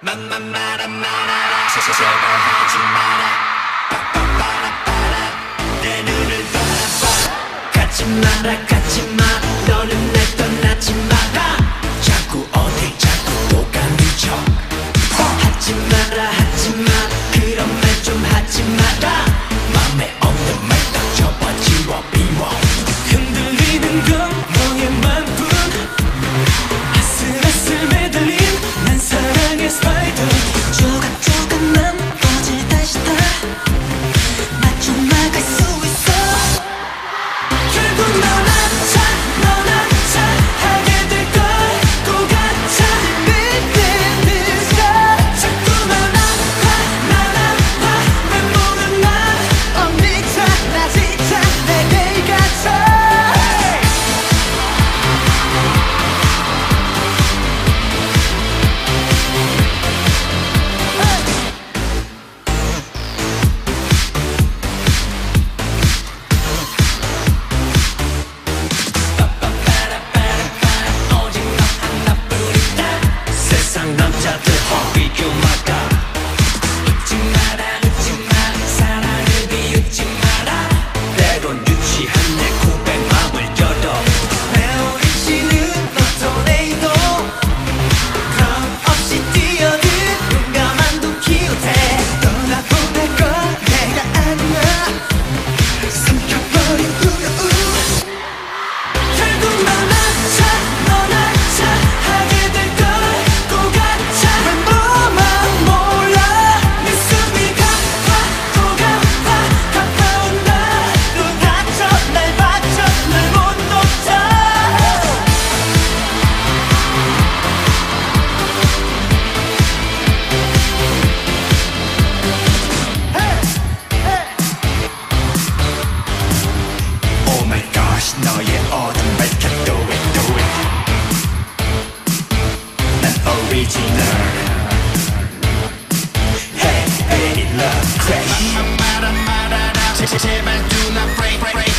맘만 말아 말아 제발하지 마라 내 눈을 바라봐 가지 마라 가지 마 너는 날 떠나지 마 no, no. behind that 너의 어둠 밝혀 do it do it. 난 original. Hey hey love crash. 제발 do not break break.